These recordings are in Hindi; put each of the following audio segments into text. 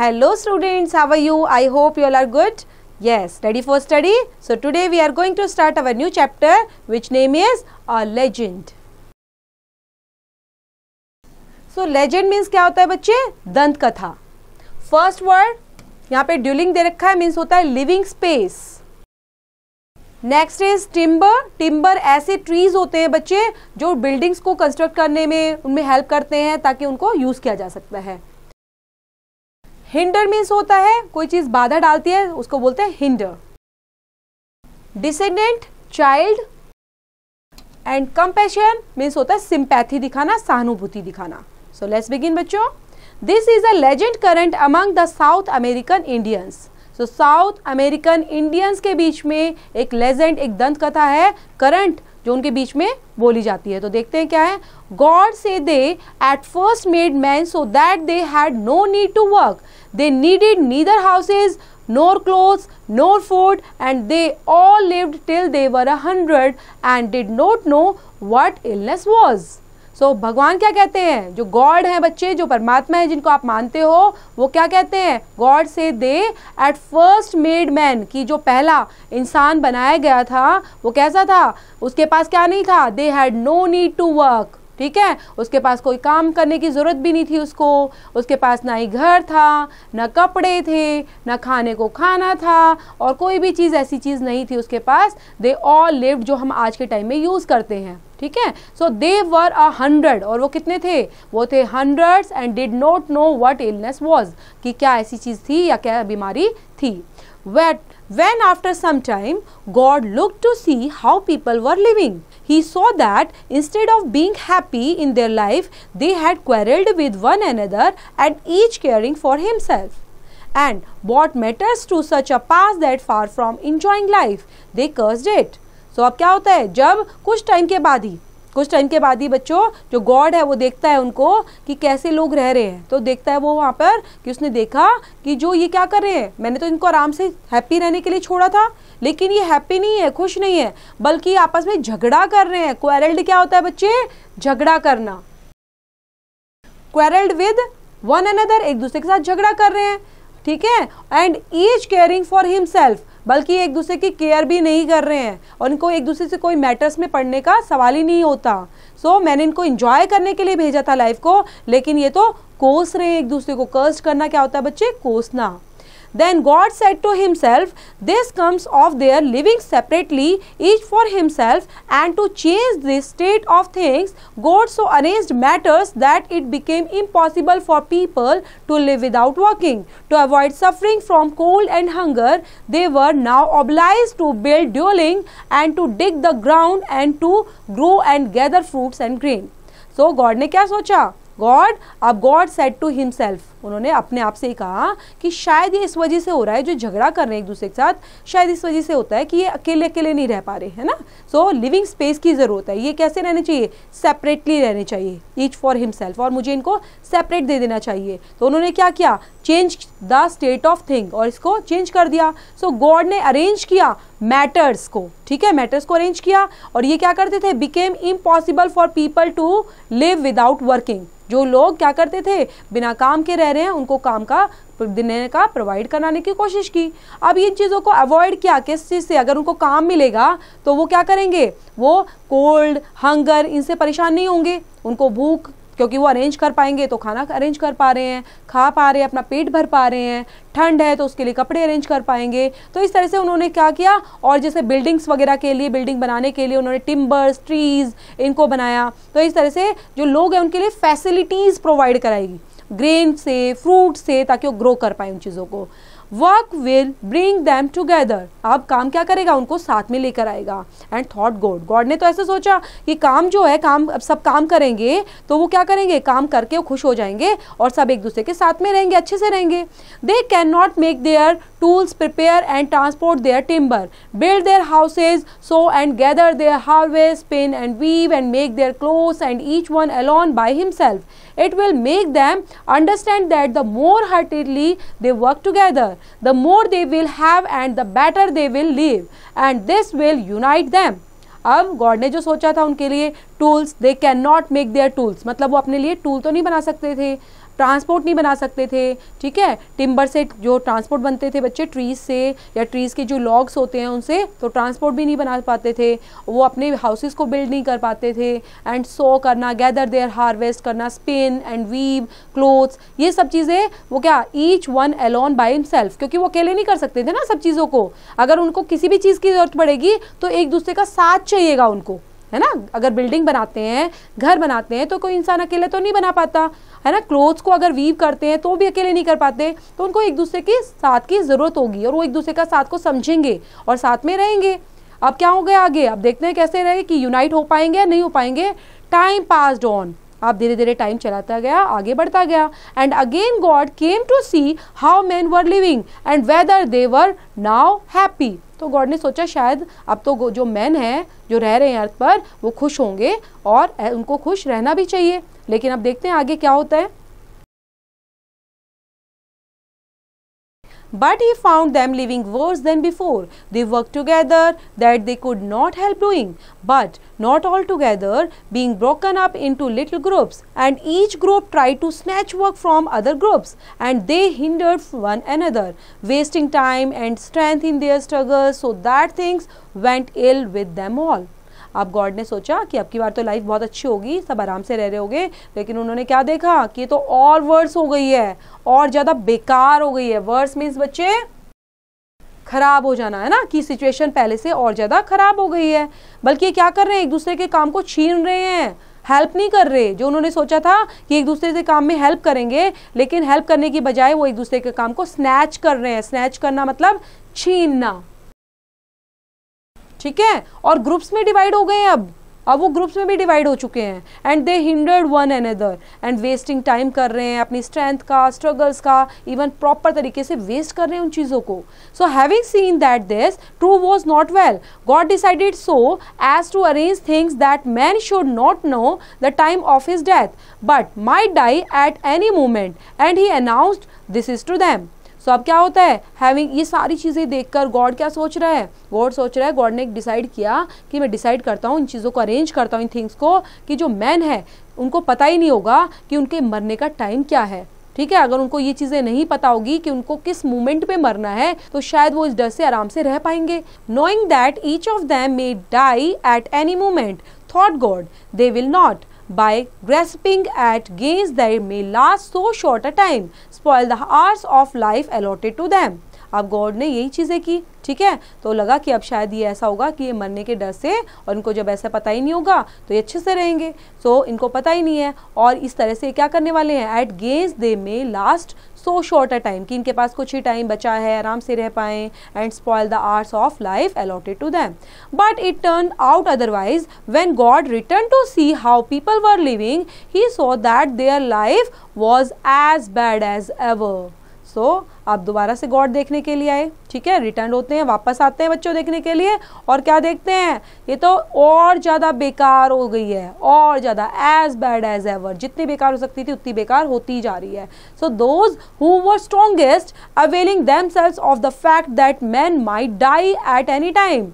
Hello students, how are you? I hope you all are good. Yes, ready for study? So today we are going to start our new chapter which name is a legend. So legend means क्या होता है बच्चे दंत कथा फ़र्स्ट वर्ड यहाँ पे ड्यूलिंग दे रखा है मीन्स होता है living space next is timber timber ऐसे ट्रीज होते हैं बच्चे जो बिल्डिंग्स को कंस्ट्रक्ट करने में उनमें हेल्प करते हैं ताकि उनको यूज़ किया जा सकता है हिंडर मीन्स होता है, कोई चीज़ बाधा डालती है, उसको बोलते हैं hinder descendant child and compassion means होता है सिंपैथी दिखाना, सहानुभूति दिखाना. सो लेट्स बिगिन बच्चों. This is a legend current among the South American Indians so South American Indians के बीच में एक लेजेंड एक दंत कथा है. करंट जो उनके बीच में बोली जाती है। तो देखते हैं क्या है? गॉड से they at first made man so that they had no need to work they needed neither houses nor cloth nor food and they all lived till they were a hundred and did not know what illness was so so, भगवान क्या कहते हैं? जो गॉड है बच्चे जो परमात्मा है जिनको आप मानते हो वो क्या कहते हैं? गॉड से they at first made man की जो पहला इंसान बनाया गया था वो कैसा था? उसके पास क्या नहीं था? They had no need to work ठीक है? उसके पास कोई काम करने की ज़रूरत भी नहीं थी उसको। उसके पास ना ही घर था, ना कपड़े थे, ना खाने को खाना था और कोई भी चीज़, ऐसी चीज़ नहीं थी उसके पास। दे ऑल लिव्ड जो हम आज के टाइम में यूज़ करते हैं, ठीक है? सो दे वर अ हंड्रेड और वो कितने थे? वो थे hundreds and did not know what illness was कि क्या ऐसी चीज़ थी या क्या बीमारी थी। Wait when after some time God look to see how people were living. He saw that instead of being happy in their life, they had quarreled with one another and each caring for himself. And what matters to such a pass that far from enjoying life, they cursed it. सो अब क्या होता है जब कुछ टाइम के बाद ही कुछ टाइम के बाद ही बच्चों, जो गॉड है, वो देखता है उनको कि कैसे लोग रह रहे हैं। तो देखता है वो वहाँ पर कि उसने देखा कि जो ये क्या कर रहे हैं, मैंने तो इनको आराम से हैप्पी रहने के लिए छोड़ा था, लेकिन ये हैप्पी नहीं है, खुश नहीं है, बल्कि आपस में झगड़ा कर रहे हैं। क्वेरल्ड क्या होता है बच्चे? झगड़ा करना। क्वेरल्ड विद वन अनदर, एक दूसरे के साथ झगड़ा कर रहे हैं, ठीक है? And each caring for himself. बल्कि एक दूसरे की केयर भी नहीं कर रहे हैं और इनको एक दूसरे से कोई मैटर्स में पढ़ने का सवाल ही नहीं होता। सो so, मैंने इनको इंजॉय करने के लिए भेजा था लाइफ को लेकिन ये तो कोस रहे हैं एक दूसरे को। कर्स्ट करना क्या होता है बच्चे? कोसना। Then God said to himself, This comes of their living separately, each for himself, and to change this state of things, God so arranged matters that it became impossible for people to live without working. To avoid suffering from cold and hunger, they were now obliged to build dwelling and to dig the ground and to grow and gather fruits and grain. So God ने क्या सोचा गॉड अब गॉड सेट टू हिमसेल्फ उन्होंने अपने आप से ही कहा कि शायद ये इस वजह से हो रहा है जो झगड़ा कर रहे हैं एक दूसरे के साथ शायद इस वजह से होता है कि ये अकेले अकेले नहीं रह पा रहे है ना? सो लिविंग स्पेस की ज़रूरत है। ये कैसे रहने चाहिए? सेपरेटली रहने चाहिए ईच फॉर हिमसेल्फ और मुझे इनको सेपरेट दे देना चाहिए। तो उन्होंने क्या किया? Change the state of thing और इसको चेंज कर दिया। सो so, गॉड ने अरेंज किया मैटर्स को ठीक है? मैटर्स को अरेंज किया और ये क्या करते थे? Became impossible for people to live without working जो लोग क्या करते थे? बिना काम के रह रहे हैं, उनको काम का देने का प्रोवाइड कराने की कोशिश की। अब इन चीज़ों को अवॉइड किया, किस चीज़ से? अगर उनको काम मिलेगा तो वो क्या करेंगे? वो कोल्ड हंगर इनसे परेशान नहीं होंगे। उनको भूख, क्योंकि वो अरेंज कर पाएँगे तो खाना अरेंज कर पा रहे हैं, खा पा रहे हैं, अपना पेट भर पा रहे हैं, ठंड है तो उसके लिए कपड़े अरेंज कर पाएँगे। तो इस तरह से उन्होंने क्या किया? और जैसे बिल्डिंग्स वगैरह के लिए बिल्डिंग बनाने के लिए उन्होंने टिम्बर्स ट्रीज इनको बनाया। तो इस तरह से जो लोग हैं, उनके लिए फैसिलिटीज़ प्रोवाइड कराएगी ग्रेन से फ्रूट से, ताकि वो ग्रो कर पाए उन चीज़ों को। Work will bring them together अब काम क्या करेगा? उनको साथ में लेकर आएगा। एंड थॉट गॉड गॉड ने तो ऐसे सोचा कि काम जो है, काम, अब सब काम करेंगे तो वो क्या करेंगे? काम करके वो खुश हो जाएँगे और सब एक दूसरे के साथ में रहेंगे, अच्छे से रहेंगे। They can not make their Tools prepare and transport their timber build their houses sow and gather their harvest spin and weave and make their cloth and each one alone by himself it will make them understand that the more heartedly they work together, the more they will have and the better they will live and this will unite them. अब गॉड ने जो सोचा था उनके लिए tools they can not make their tools मतलब वो अपने लिए टूल तो नहीं बना सकते थे ट्रांसपोर्ट नहीं बना सकते थे, ठीक है? टिम्बर से जो ट्रांसपोर्ट बनते थे बच्चे ट्रीज से या ट्रीज के जो लॉग्स होते हैं उनसे तो ट्रांसपोर्ट भी नहीं बना पाते थे। वो अपने हाउसेस को बिल्ड नहीं कर पाते थे। एंड सो करना गैदर देयर हार्वेस्ट करना स्पिन एंड वीव क्लोथ्स ये सब चीज़ें, वो क्या each one alone by himself क्योंकि वो अकेले नहीं कर सकते थे ना सब चीज़ों को। अगर उनको किसी भी चीज़ की ज़रूरत पड़ेगी तो एक दूसरे का साथ चाहिएगा उनको। है ना? अगर बिल्डिंग बनाते हैं, घर बनाते हैं तो कोई इंसान अकेले तो नहीं बना पाता, है ना? क्लोथ्स को अगर वीव करते हैं तो भी अकेले नहीं कर पाते तो उनको एक दूसरे के साथ की ज़रूरत होगी और वो एक दूसरे का साथ को समझेंगे और साथ में रहेंगे। अब क्या हो गया आगे? अब देखते हैं कैसे रहे कि यूनाइट हो पाएँगे या नहीं हो पाएँगे। टाइम पास ऑन आप धीरे धीरे टाइम चलाता गया, आगे बढ़ता गया। And again God came to see how man were living and whether they were now happy तो गॉड ने सोचा, शायद अब तो जो मैन है, जो रह रहे हैं अर्थ पर, वो खुश होंगे और उनको खुश रहना भी चाहिए। लेकिन अब देखते हैं आगे क्या होता है। But he found them living worse than before. They worked together that they could not help doing, but not all together, being broken up into little groups, and each group tried to snatch work from other groups, and they hindered one another, wasting time and strength in their struggles, so that things went ill with them all. अब गॉड ने सोचा कि अब की बार तो लाइफ बहुत अच्छी होगी, सब आराम से रह रहे होंगे, लेकिन उन्होंने क्या देखा कि तो और वर्स हो गई है, और ज़्यादा बेकार हो गई है। वर्स मीन्स बच्चे, खराब हो जाना, है ना, कि सिचुएशन पहले से और ज़्यादा खराब हो गई है। बल्कि क्या कर रहे हैं? एक दूसरे के काम को छीन रहे हैं हेल्प नहीं कर रहे। जो उन्होंने सोचा था कि एक दूसरे से काम में हेल्प करेंगे, लेकिन हेल्प करने की बजाय वो एक दूसरे के काम को स्नैच कर रहे हैं। स्नैच करना मतलब छीनना। ठीक है? और ग्रुप्स में डिवाइड हो गए हैं अब। अब वो ग्रुप्स में भी डिवाइड हो चुके हैं। And they hindered one another and wasting time कर रहे हैं, अपनी स्ट्रेंथ का स्ट्रगल्स का इवन प्रॉपर तरीके से वेस्ट कर रहे हैं उन चीज़ों को। So having seen that this true was not well God decided so as to arrange things that man should not know the time of his death but might die at any moment and he announced this is to them so अब क्या होता है? हैविंग ये सारी चीज़ें देखकर गॉड क्या सोच रहा है? गॉड सोच रहा है गॉड ने डिसाइड किया कि मैं डिसाइड करता हूँ इन चीज़ों को अरेंज करता हूँ इन थिंग्स को कि जो मैन है उनको पता ही नहीं होगा कि उनके मरने का टाइम क्या है। ठीक है? अगर उनको ये चीज़ें नहीं पता होगी कि उनको किस मोमेंट पे मरना है तो शायद वो इस डर से आराम से रह पाएँगे। Knowing that each of them may die at any moment thought God they will not by grasping at gains that may last so short a time, spoil the hours of life allotted to them. अब गॉड ने यही चीज़ें की, ठीक है? तो लगा कि अब शायद ये ऐसा होगा कि ये मरने के डर से और इनको जब ऐसा पता ही नहीं होगा तो ये अच्छे से रहेंगे। सो इनको पता ही नहीं है। और इस तरह से क्या करने वाले हैं? At gains they may last so short a time कि इनके पास कुछ ही टाइम बचा है, आराम से रह पाए and spoil the arts of life allotted to them but it turn out otherwise when God return to see how people were living he so that their life was as bad as ever so so, आप दोबारा से गॉड देखने के लिए आए ठीक है? रिटर्न होते हैं वापस आते हैं बच्चों देखने के लिए। और क्या देखते हैं? ये तो और ज़्यादा बेकार हो गई है और ज़्यादा एज बैड एज एवर जितनी बेकार हो सकती थी उतनी बेकार होती जा रही है। So those who were strongest availing them of the fact that man may die at any time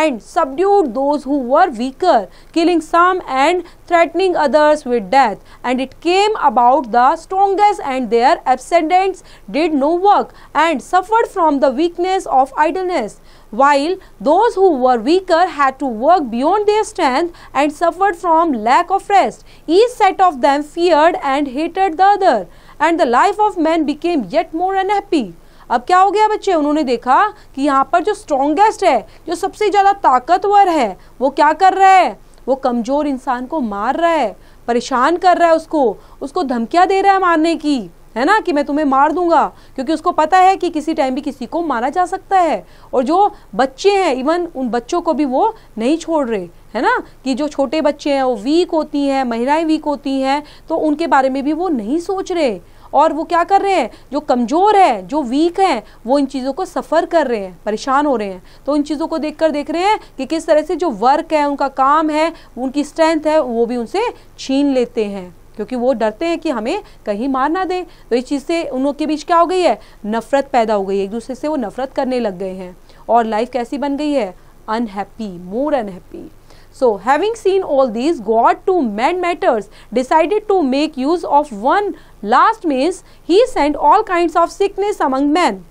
and subdued those who were weaker, killing some and threatening others with death. And it came about the strongest and their ascendants did no work and suffered from the weakness of idleness. While those who were weaker had to work beyond their strength and suffered from lack of rest. Each set of them feared and hated the other, and the life of men became yet more unhappy. अब क्या हो गया बच्चे? उन्होंने देखा कि यहाँ पर जो स्ट्रोंगेस्ट है, जो सबसे ज़्यादा ताकतवर है, वो क्या कर रहा है? वो कमज़ोर इंसान को मार रहा है, परेशान कर रहा है उसको। उसको धमकियाँ दे रहा है मारने की, है ना? कि मैं तुम्हें मार दूँगा। क्योंकि उसको पता है कि किसी टाइम भी किसी को मारा जा सकता है। और जो बच्चे हैं इवन उन बच्चों को भी वो नहीं छोड़ रहे, है ना? कि जो छोटे बच्चे हैं, वो वीक होती हैं, महिलाएँ वीक होती हैं तो उनके बारे में भी वो नहीं सोच रहे। और वो क्या कर रहे हैं? जो कमज़ोर है, जो वीक हैं, वो इन चीज़ों को सफ़र कर रहे हैं, परेशान हो रहे हैं। तो इन चीज़ों को देखकर देख रहे हैं कि किस तरह से जो वर्क है, उनका काम है, उनकी स्ट्रेंथ है, वो भी उनसे छीन लेते हैं। क्योंकि वो डरते हैं कि हमें कहीं मार ना दें। तो इस चीज़ से उन के बीच क्या हो गई है? नफ़रत पैदा हो गई है। एक दूसरे से वो नफ़रत करने लग गए हैं। और लाइफ कैसी बन गई है? Unhappy more unhappy So, having seen all these, God to mend matters decided to make use of one last means. He sent all kinds of sickness among men.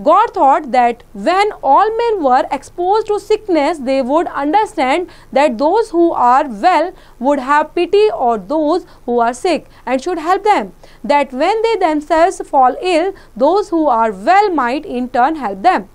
God thought that when all men were exposed to sickness, they would understand that those who are well would have pity on those who are sick and should help them. That when they themselves fall ill, those who are well might in turn help them.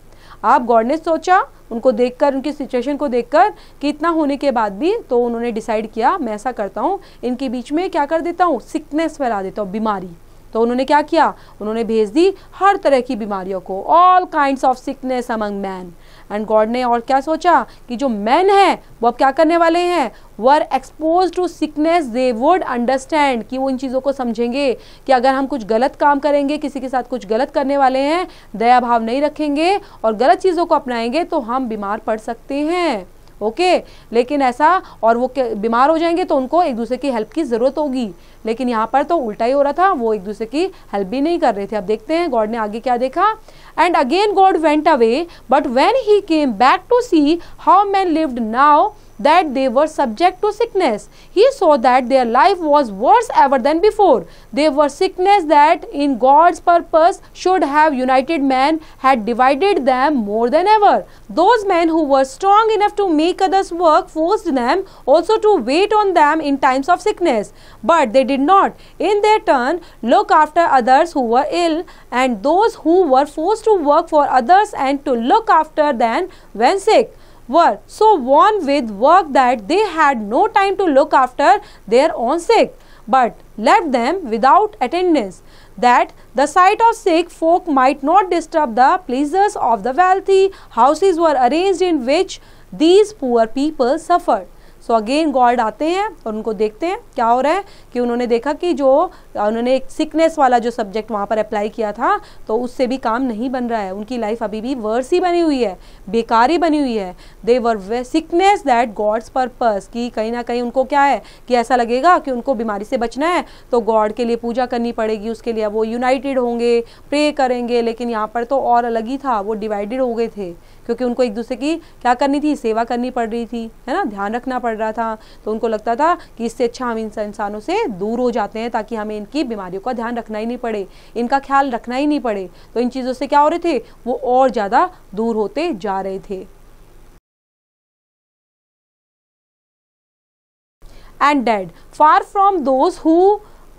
आप गॉड ने सोचा उनको देखकर, उनकी सिचुएशन को देखकर कि इतना होने के बाद भी तो उन्होंने डिसाइड किया, मैं ऐसा करता हूँ, इनके बीच में क्या कर देता हूँ? सिकनेस फैला देता हूँ, बीमारी। तो उन्होंने क्या किया? उन्होंने भेज दी हर तरह की बीमारियों को all kind of sickness among man and God ने और क्या सोचा? कि जो मैन है, वो अब क्या करने वाले हैं? Were expose to sickness they would understand कि वो इन चीज़ों को समझेंगे कि अगर हम कुछ गलत काम करेंगे, किसी के साथ कुछ गलत करने वाले हैं, दया भाव नहीं रखेंगे और गलत चीज़ों को अपनाएँगे तो हम बीमार पड़ सकते हैं। ओके? लेकिन ऐसा, और वो बीमार हो जाएँगे तो उनको एक दूसरे की हेल्प की ज़रूरत होगी। लेकिन यहाँ पर तो उल्टा ही हो रहा था, वो एक दूसरे की हेल्प भी नहीं कर रहे थे। अब देखते हैं, गॉड ने आगे क्या देखा? And again God went away but when he came back to see how man lived now that they were subject to sickness. He saw that their life was worse ever than before. They were sickness that in God's purpose should have united men had divided them more than ever. Those men who were strong enough to make others work forced them also to wait on them in times of sickness. But they did not, in their turn, look after others who were ill and those who were forced to work for others and to look after them when sick were so worn with work that they had no time to look after their own sick, but left them without attendance, that the sight of sick folk might not disturb the pleasures of the wealthy. Houses were arranged in which these poor people suffered. So again God आते हैं और उनको देखते हैं क्या हो रहा है कि उन्होंने देखा कि जो, उन्होंने एक सिकनेस वाला जो सब्जेक्ट वहाँ पर अप्लाई किया था तो उससे भी काम नहीं बन रहा है। उनकी लाइफ अभी भी वर्स ही बनी हुई है, बेकारी बनी हुई है। They were sickness that God's purpose कि कहीं ना कहीं उनको क्या है कि ऐसा लगेगा कि उनको बीमारी से बचना है तो गॉड के लिए पूजा करनी पड़ेगी, उसके लिए वो यूनाइटेड होंगे प्रे करेंगे, लेकिन यहाँ पर तो और अलग ही था, वो डिवाइडेड हो गए थे। क्योंकि उनको एक दूसरे की क्या करनी थी? सेवा करनी पड़ रही थी, है ना? ध्यान रखना पड़ रहा था। तो उनको लगता था कि इससे अच्छा हम इन इंसानों से दूर हो जाते हैं ताकि हमें इनकी बीमारियों का ध्यान रखना ही नहीं पड़े, इनका ख्याल रखना ही नहीं पड़े। तो इन चीज़ों से क्या हो रहे थे? वो और ज़्यादा दूर होते जा रहे थे। And dead. Far from those who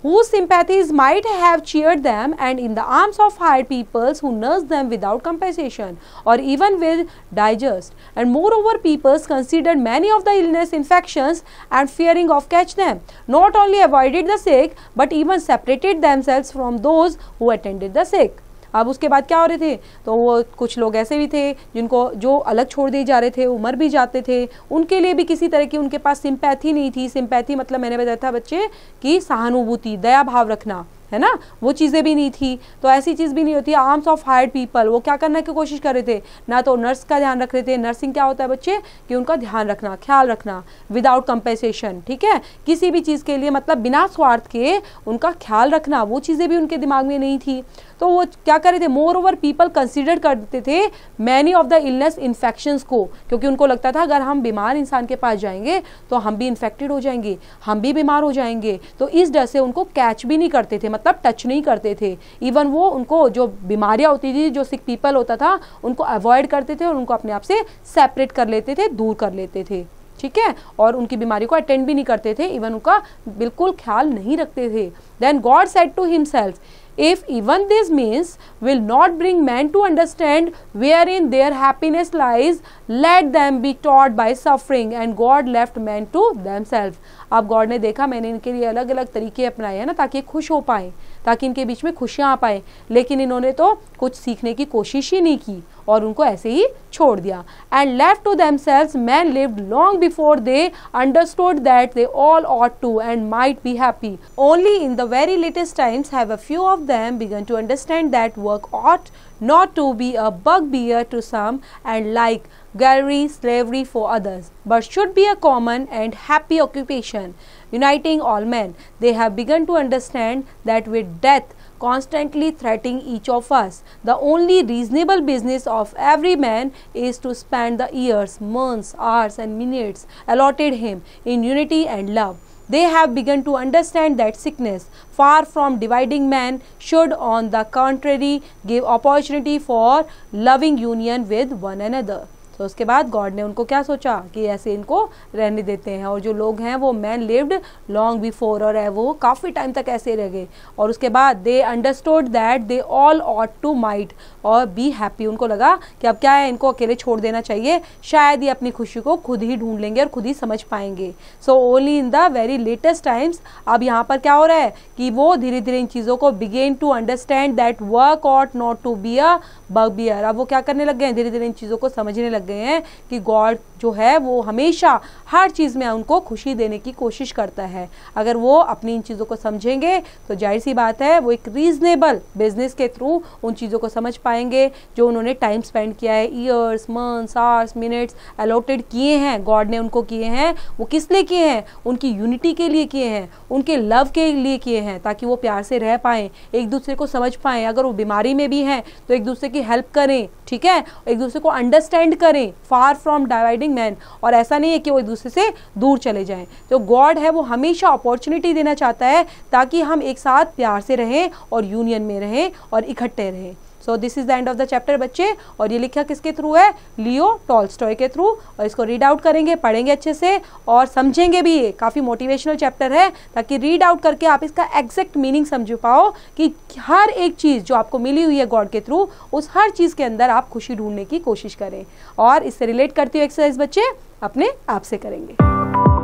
whose sympathies might have cheered them and in the arms of hired peoples who nursed them without compensation or even with digest. And moreover peoples considered many of the illness infections and fearing of catch them. Not only avoided the sick but even separated themselves from those who attended the sick अब उसके बाद क्या हो रहे थे? तो वो कुछ लोग ऐसे भी थे जिनको जो अलग छोड़ दिए जा रहे थे, उमर भी जाते थे, उनके लिए भी किसी तरह की उनके पास सिंपैथी नहीं थी। सिंपैथी मतलब मैंने बताया था बच्चे की सहानुभूति, दया भाव रखना। है ना? वो चीज़ें भी नहीं थी। तो ऐसी चीज़ भी नहीं होती। आर्म्स ऑफ़ हायर्ड पीपल वो क्या करने की कोशिश कर रहे थे? ना तो नर्स का ध्यान रख रहे थे। नर्सिंग क्या होता है बच्चे? कि उनका ध्यान रखना, ख्याल रखना। विदाउट कंपेसेशन ठीक है? किसी भी चीज़ के लिए मतलब बिना स्वार्थ के उनका ख्याल रखना, वो चीज़ें भी उनके दिमाग में नहीं थी। तो वो क्या कर रहे थे? मोर ओवर पीपल कंसिडर करते थे many of the illness infection को। क्योंकि उनको लगता था, अगर हम बीमार इंसान के पास जाएँगे तो हम भी इन्फेक्टेड हो जाएँगे, हम भी बीमार हो जाएँगे। तो इस डर से उनको कैच भी नहीं करते थे। मतलब टच नहीं करते थे। इवन वो उनको जो बीमारियाँ होती थी, जो सिक पीपल होता था, उनको अवॉइड करते थे और उनको अपने आप से सेपरेट कर लेते थे, दूर कर लेते थे। ठीक है? और उनकी बीमारी को अटेंड भी नहीं करते थे इवन उनका बिल्कुल ख्याल नहीं रखते थे। Then God said to himself if even this means will not bring men to understand wherein their happiness lies let them be taught by suffering, and god left men to themselves. अब गॉड ने देखा, मैंने इनके लिए अलग अलग तरीके अपनाए हैं ना, ताकि खुश हो पाए, ताकि इनके बीच में खुशियाँ आ पाए। लेकिन इन्होंने तो कुछ सीखने की कोशिश ही नहीं की, और उनको ऐसे ही छोड़ दिया। And left to themselves man lived long before they understood that they all ought to and might be happy only in the very latest times have a few of them began to understand that work ought not to be a bugbear to some, and like gallery, slavery for others, but should be a common and happy occupation, uniting all men. They have begun to understand that with death constantly threatening each of us, the only reasonable business of every man is to spend the years, months, hours, and minutes allotted him in unity and love. They have begun to understand that sickness, far from dividing man, should on the contrary give opportunity for loving union with one another. तो उसके बाद गॉड ने उनको क्या सोचा कि ऐसे इनको रहने देते हैं। और जो लोग हैं, वो मैन लिव्ड लॉन्ग बिफोर और वो काफ़ी टाइम तक ऐसे रह गए। और उसके बाद they understood that they all ought to might और बी हैप्पी उनको लगा कि अब क्या है, इनको अकेले छोड़ देना चाहिए। शायद ये अपनी खुशी को खुद ही ढूंढ लेंगे और खुद ही समझ पाएँगे। So only in the very latest times अब यहाँ पर क्या हो रहा है कि वो धीरे धीरे इन चीज़ों को begin to understand that work ought not to be a bugbear अब वो क्या करने लग गए धीरे धीरे इन चीज़ों को समझने लग गए हैं कि गॉड जो है, वो हमेशा हर चीज़ में उनको खुशी देने की कोशिश करता है। अगर वो अपनी इन चीज़ों को समझेंगे तो ज़ाहिर सी बात है, वो एक रीजनेबल बिज़नेस के थ्रू उन चीज़ों को समझ पाएँगे, जो उन्होंने टाइम स्पेंड किया है। Years months hours minutes allotted किए हैं, गॉड ने उनको किए हैं। वो किस लिए किए हैं? उनकी यूनिटी के लिए किए हैं, उनके लव के लिए किए हैं, ताकि वो प्यार से रह पाएँ, एक दूसरे को समझ पाएँ। अगर वो बीमारी में भी हैं तो एक दूसरे की हेल्प करें, ठीक है? एक दूसरे को अंडरस्टैंड करें फार फ्रॉम डिवाइडिंग मैन और ऐसा नहीं है कि वो एक दूसरे से दूर चले जाएँ। तो गॉड है, वो हमेशा अपॉर्चुनिटी देना चाहता है ताकि हम एक साथ प्यार से रहें और यूनियन में रहें और इकट्ठे रहें। So this is the end of the chapter बच्चे, और ये लिखा किसके थ्रू है? लियो टॉलस्टॉय के थ्रू और इसको रीड आउट करेंगे, पढ़ेंगे अच्छे से, और समझेंगे भी ये। काफ़ी मोटिवेशनल चैप्टर है, ताकि रीड आउट करके आप इसका एग्जैक्ट मीनिंग समझ पाओ कि हर एक चीज़ जो आपको मिली हुई है गॉड के थ्रू उस हर चीज़ के अंदर आप खुशी ढूँढने की कोशिश करें। और इससे रिलेट करती हुए एक्सरसाइज बच्चे, अपने आप से करेंगे।